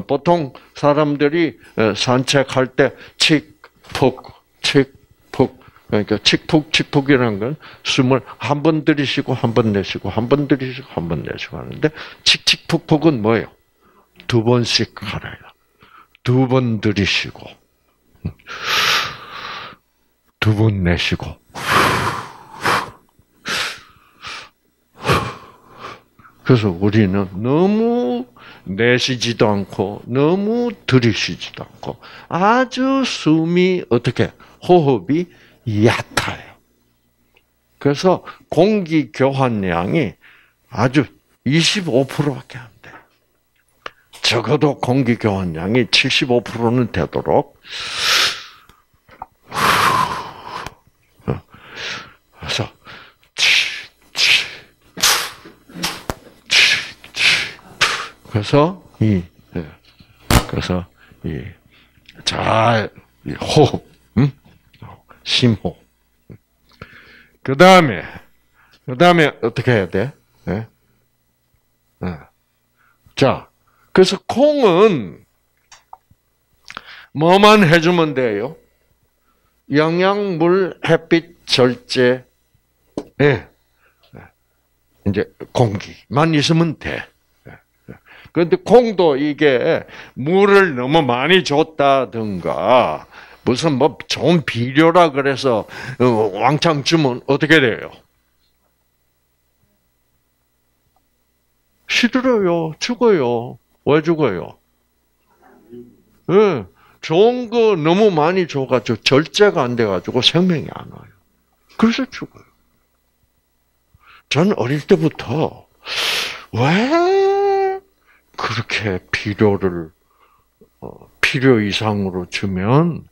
보통 사람들이 산책할 때 칙 푹 칙푹 그러니까 칙푹칙푹이라는 건 숨을 한 번 들이쉬고 한 번 내쉬고 한 번 들이쉬고 한 번 내쉬고 하는데 칙칙푹푹은 뭐예요? 두 번씩 하라요. 두 번 들이쉬고 두 번 내쉬고 그래서 우리는 너무 내쉬지도 않고 너무 들이쉬지도 않고 아주 숨이 어떻게 호흡이 얕아요. 그래서 공기 교환량이 아주 25%밖에 안 돼. 적어도 공기 교환량이 75%는 되도록 그래서 그래서 이 예. 그래서 이잘 호흡 심호. 그 다음에, 그 다음에 어떻게 해야 돼? 네? 네. 자, 그래서 콩은 뭐만 해주면 돼요? 영양, 물, 햇빛, 절제, 예. 네. 이제 공기만 있으면 돼. 그런데 콩도 이게 물을 너무 많이 줬다든가 무슨 뭐 좋은 비료라 그래서 어, 왕창 주면 어떻게 돼요? 시들어요. 죽어요. 왜 죽어요? 예. 네, 좋은 거 너무 많이 줘가지고 절제가 안 돼가지고 생명이 안 와요. 그래서 죽어요. 전 어릴 때부터 왜 그렇게 필요를 어, 필요 이상으로 주면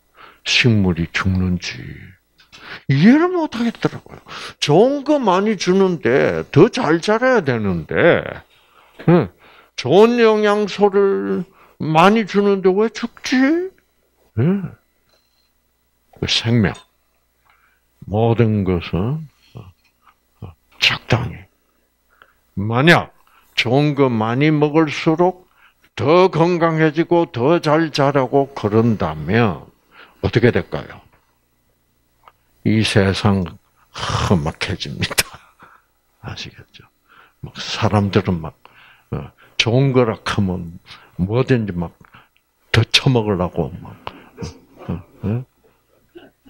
식물이 죽는지. 이해를 못 하겠더라고요. 좋은 거 많이 주는데 더 잘 자라야 되는데 좋은 영양소를 많이 주는데 왜 죽지? 그 생명. 모든 것은 적당히. 만약 좋은 거 많이 먹을수록 더 건강해지고 더 잘 자라고 그런다면 어떻게 될까요? 이 세상 험악해집니다. 아시겠죠? 막 사람들은 막 어, 좋은 거라 하면 뭐든지 막더 처먹으려고 막 어, 어,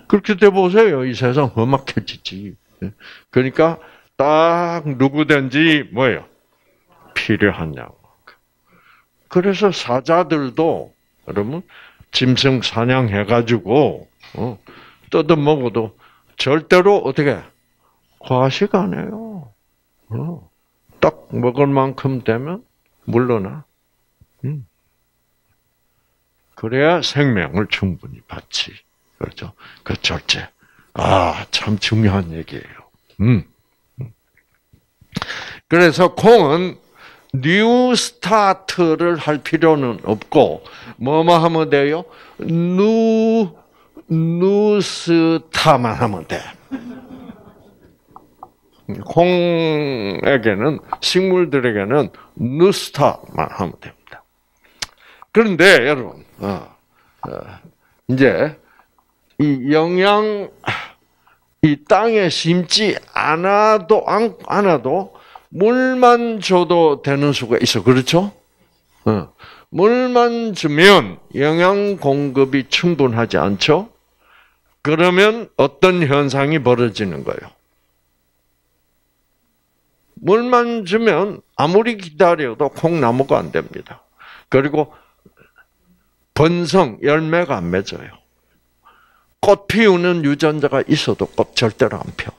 그렇게 돼 보세요. 이 세상 험악해지지. 그러니까 딱 누구든지 뭐예요? 필요한 양. 그래서 사자들도 여러분 짐승 사냥해가지고 어, 뜯어 먹어도 절대로 어떻게 과식 안 해요. 어, 딱 먹을 만큼 되면 물러나. 음. 그래야 생명을 충분히 받지. 그렇죠? 그 절제. 아, 참 중요한 얘기예요. 음. 그래서 콩은 NEWSTART를 할 필요는 없고 뭐뭐 하면 돼요? 뉴 NEWSTAR만 하면 돼. 콩에게는 식물들에게는 누스타만 하면 됩니다. 그런데 여러분, 어, 어, 이제 이 영양 이 땅에 심지 않아도 않아도 물만 줘도 되는 수가 있어. 그렇죠? 어. 물만 주면 영양 공급이 충분하지 않죠? 그러면 어떤 현상이 벌어지는 거예요? 물만 주면 아무리 기다려도 콩나무가 안 됩니다. 그리고 번성, 열매가 안 맺어요. 꽃 피우는 유전자가 있어도 꽃 절대로 안 펴.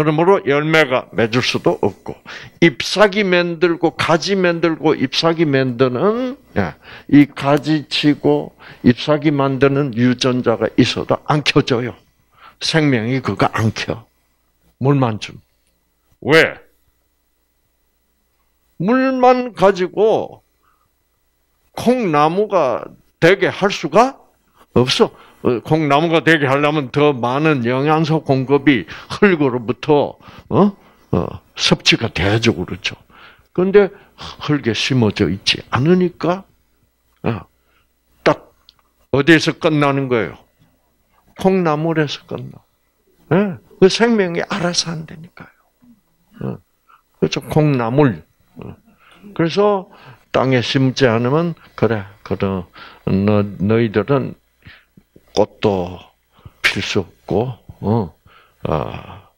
그러므로 열매가 맺을 수도 없고 잎사귀 만들고 가지 만들고 잎사귀 만드는 예, 이 가지 치고 잎사귀 만드는 유전자가 있어도 안 켜져요. 생명이 그거 안 켜. 물만 좀. 왜? 물만 가지고 콩나무가 되게 할 수가 없어. 어, 콩나무가 되게 하려면 더 많은 영양소 공급이 흙으로부터 어? 어, 섭취가 돼야죠, 그렇죠. 그런데 흙에 심어져 있지 않으니까 어, 딱 어디에서 끝나는 거예요? 콩나물에서 끝나. 네? 그 생명이 알아서 한다니까요. 어, 그렇죠, 콩나물. 어. 그래서 땅에 심지 않으면 그래, 그래, 너 너희들은 꽃도 필 수 없고, 어, 어,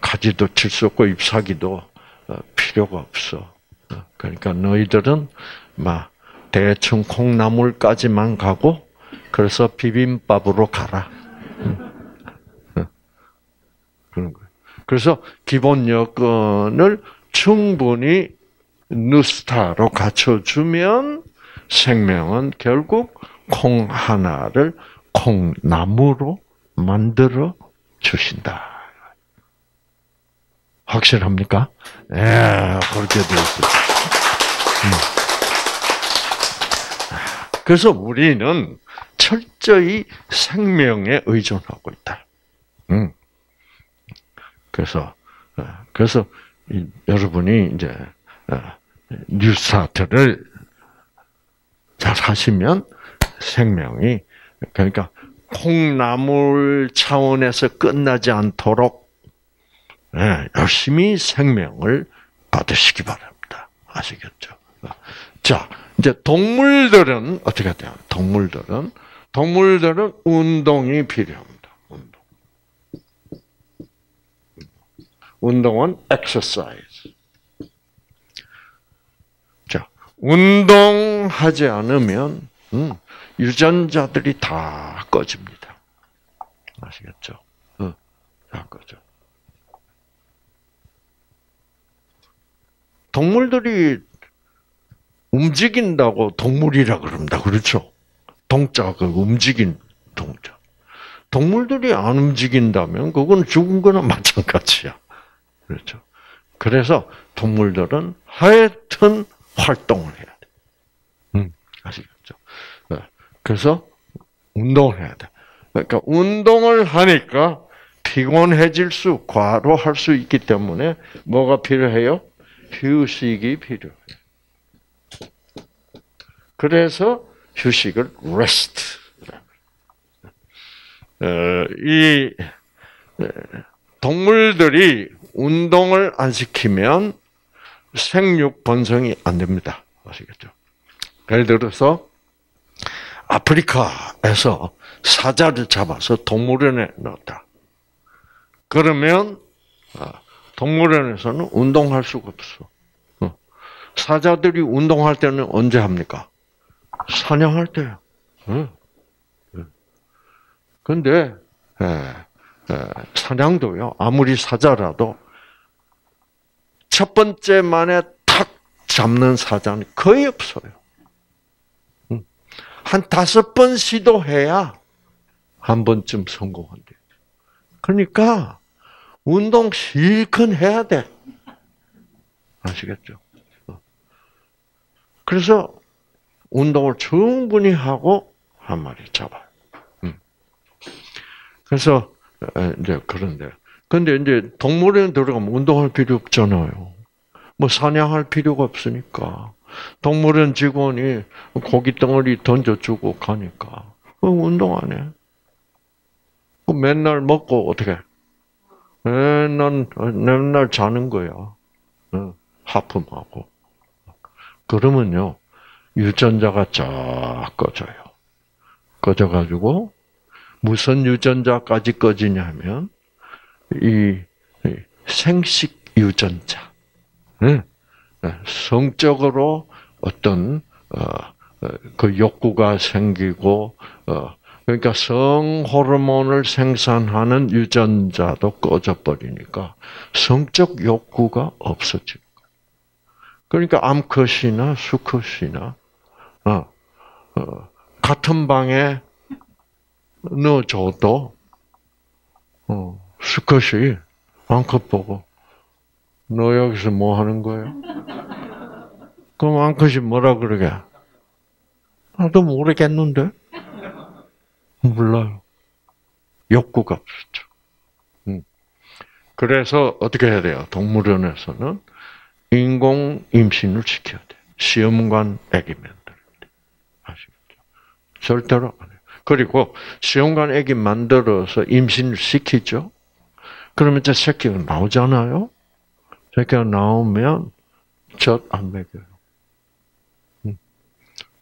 가지도 칠 수 없고 잎사귀도 어, 필요가 없어. 어, 그러니까 너희들은 막 대충 콩나물까지만 가고 그래서 비빔밥으로 가라. 그런 거예요. 그래서 기본 여건을 충분히 누스타로 갖춰주면 생명은 결국 콩 하나를 콩나무로 만들어 주신다. 확실합니까? 예, 그렇게 되어 있어요. 음. 그래서 우리는 철저히 생명에 의존하고 있다. 음. 그래서 어, 그래서 여러분이 이제 어, 뉴스타트를 잘 하시면 생명이 그러니까 콩나물 차원에서 끝나지 않도록 네, 열심히 생명을 받으시기 바랍니다. 아시겠죠? 자, 이제 동물들은 어떻게 돼요? 동물들은 동물들은 운동이 필요합니다. 운동. 운동은 exercise. 자, 운동하지 않으면 음, 유전자들이 다 꺼집니다. 아시겠죠? 어, 다 꺼져. 동물들이 움직인다고 동물이라 그럽니다. 그렇죠? 동자, 그 움직인 동자. 동물들이 안 움직인다면 그건 죽은 거나 마찬가지야. 그렇죠? 그래서 동물들은 하여튼 활동을 해야 돼. 음, 아시겠죠? 네. 그래서 운동을 해야 돼. 그러니까 운동을 하니까 피곤해질 수, 과로할 수 있기 때문에 뭐가 필요해요? 휴식이 필요해요. 그래서 휴식을 rest. 어, 이 동물들이 운동을 안 시키면 생육 번성이 안 됩니다. 아시겠죠? 예를 들어서 아프리카에서 사자를 잡아서 동물원에 넣었다. 그러면 아, 동물원에서는 운동할 수가 없어. 어. 사자들이 운동할 때는 언제 합니까? 사냥할 때요. 그런데 사냥도요. 아무리 사자라도 첫 번째 만에 탁 잡는 사자는 거의 없어요. 한 다섯 번 시도해야 한 번쯤 성공한대. 그러니까 운동 실컷 해야 돼. 아시겠죠? 그래서 운동을 충분히 하고 한 마리 잡아요. 음. 그래서 이제 그런데 근데 이제 동물원 들어가면 운동할 필요 없잖아요. 뭐 사냥할 필요가 없으니까 동물원 직원이 고기 덩어리 던져주고 가니까 운동 안 해. 맨날 먹고 어떻게? 맨날 맨날 자는 거야. 하품하고. 그러면요 유전자가 쫙 꺼져요. 꺼져가지고 무슨 유전자까지 꺼지냐면 이 생식 유전자, 성적으로 어떤 어, 어, 그 욕구가 생기고 어, 그러니까 성 호르몬을 생산하는 유전자도 꺼져 버리니까 성적 욕구가 없어지는 거예요. 그러니까 암컷이나 수컷이나 같은 방에 넣어줘도 어, 수컷이 암컷 보고 너 여기서 뭐 하는 거야? 그럼 암컷이 뭐라 그러게? 나도 모르겠는데? 몰라요. 욕구가 없었죠. 음. 그래서 어떻게 해야 돼요? 동물원에서는 인공 임신을 시켜야 돼. 시험관 애기면. 절대로 안 해요. 그리고 시험관 애기 만들어서 임신을 시키죠. 그러면 이제 새끼가 나오잖아요. 새끼가 나오면 젖 안 먹여요.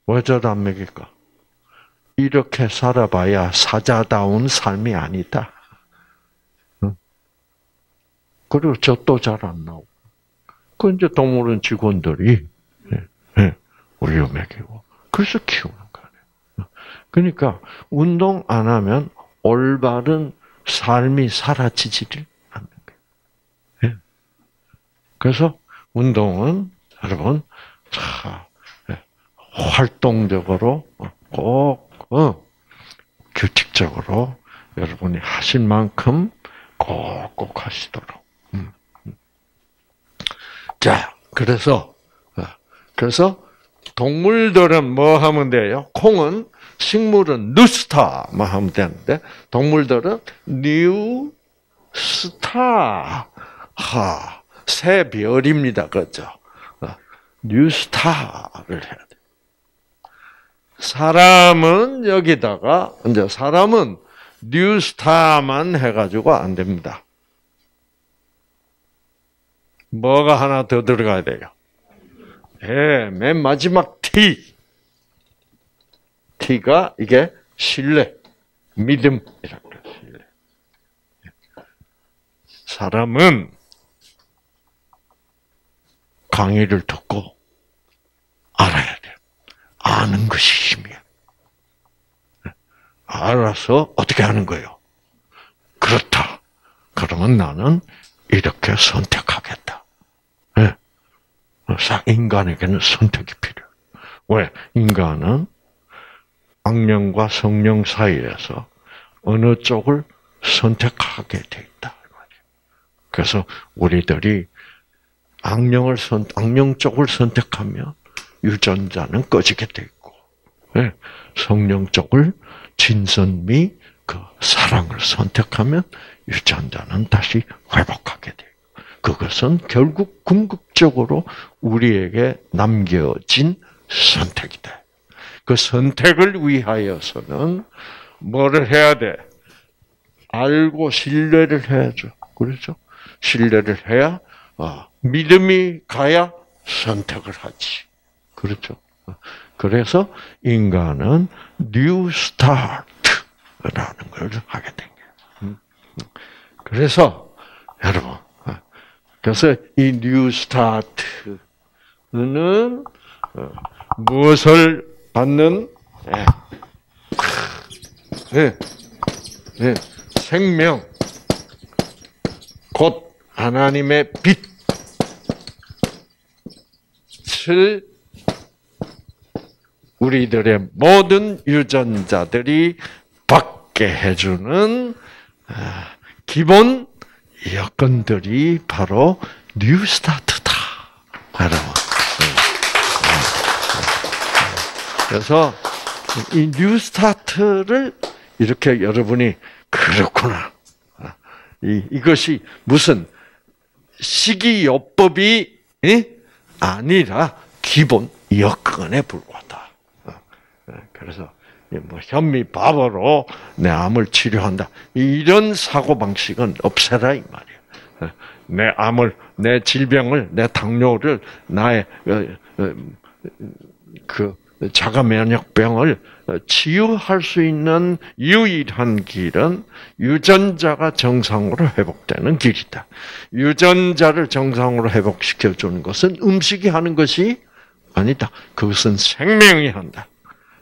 왜젖 안 먹일까? 이렇게 살아봐야 사자다운 삶이 아니다. 그리고 젖도 잘 안 나오고. 그 이제 동물원 직원들이 우유 먹이고 그래서 키우는 그러니까 운동 안 하면 올바른 삶이 사라지지를 거예요. 예. 그래서 운동은 여러분 자 예, 활동적으로 꼭 어, 규칙적으로 여러분이 하실 만큼 꼭꼭 하시도록. 음, 음. 자, 그래서 어, 그래서 동물들은 뭐 하면 돼요? 콩은 식물은 뉴스타만 하면 되는데 동물들은 뉴스타 하, 새 별입니다. 그죠? 뉴스타를 해야 돼. 사람은 여기다가 이제 사람은 뉴스타만 해가지고 안 됩니다. 뭐가 하나 더 들어가야 돼요? 예, 맨 마지막 T. T가 이게 신뢰, 믿음이라고. 신뢰. 사람은 강의를 듣고 알아야 돼. 아는 것이 힘이야. 알아서 어떻게 하는 거예요? 그렇다. 그러면 나는 이렇게 선택하겠다. 네. 인간에게는 선택이 필요해. 왜? 인간은 악령과 성령 사이에서 어느 쪽을 선택하게 돼 있다. 그래서 우리들이 악령을 선, 악령 쪽을 선택하면 유전자는 꺼지게 돼 있고, 네. 성령 쪽을 진선미 그 사랑을 선택하면 유전자는 다시 회복하게 돼요. 그것은 결국 궁극적으로 우리에게 남겨진 선택이다. 그 선택을 위하여서는 뭐를 해야 돼? 알고 신뢰를 해야죠. 그렇죠? 신뢰를 해야 어, 믿음이 가야 선택을 하지. 그렇죠? 그래서 인간은 NEWSTART라는 걸 하게 된 거예요. 음. 그래서 여러분, 어, 그래서 이 NEWSTART는 어, 무엇을 받는 네. 네. 네. 생명, 곧 하나님의 빛 을 우리들의 모든 유전자들이 받게 해주는 아, 기본 여건들이 바로 NEWSTART다. 여러분. 네. 그래서 이 NEWSTART를 이렇게 여러분이 그렇구나. 이, 이것이 무슨 식이요법이 아니라 기본 여건에 불과하다. 그래서 뭐 현미 밥으로 내 암을 치료한다. 이런 사고 방식은 없애라 이 말이야. 내 암을, 내 질병을, 내 당뇨를 나의 어, 어, 그 자가 면역병을 치유할 수 있는 유일한 길은 유전자가 정상으로 회복되는 길이다. 유전자를 정상으로 회복시켜 주는 것은 음식이 하는 것이 아니다. 그것은 생명이 한다.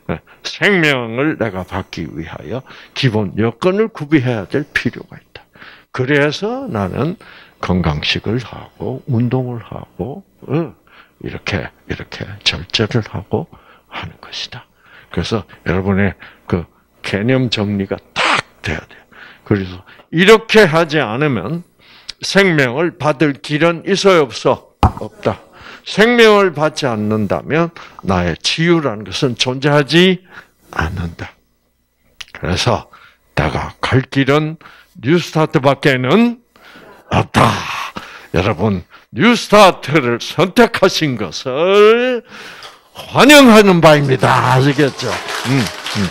네, 생명을 내가 받기 위하여 기본 여건을 구비해야 될 필요가 있다. 그래서 나는 건강식을 하고 운동을 하고 어, 이렇게 이렇게 절제를 하고 하는 것이다. 그래서 여러분의 그 개념 정리가 딱 돼야 돼요. 그래서 이렇게 하지 않으면 생명을 받을 길은 있어요, 없어? 없다. 생명을 받지 않는다면 나의 치유라는 것은 존재하지 않는다. 그래서 내가 갈 길은 뉴스타트밖에는 없다. 여러분, 뉴스타트를 선택하신 것을 환영하는 바입니다. 아시겠죠? 음, 음.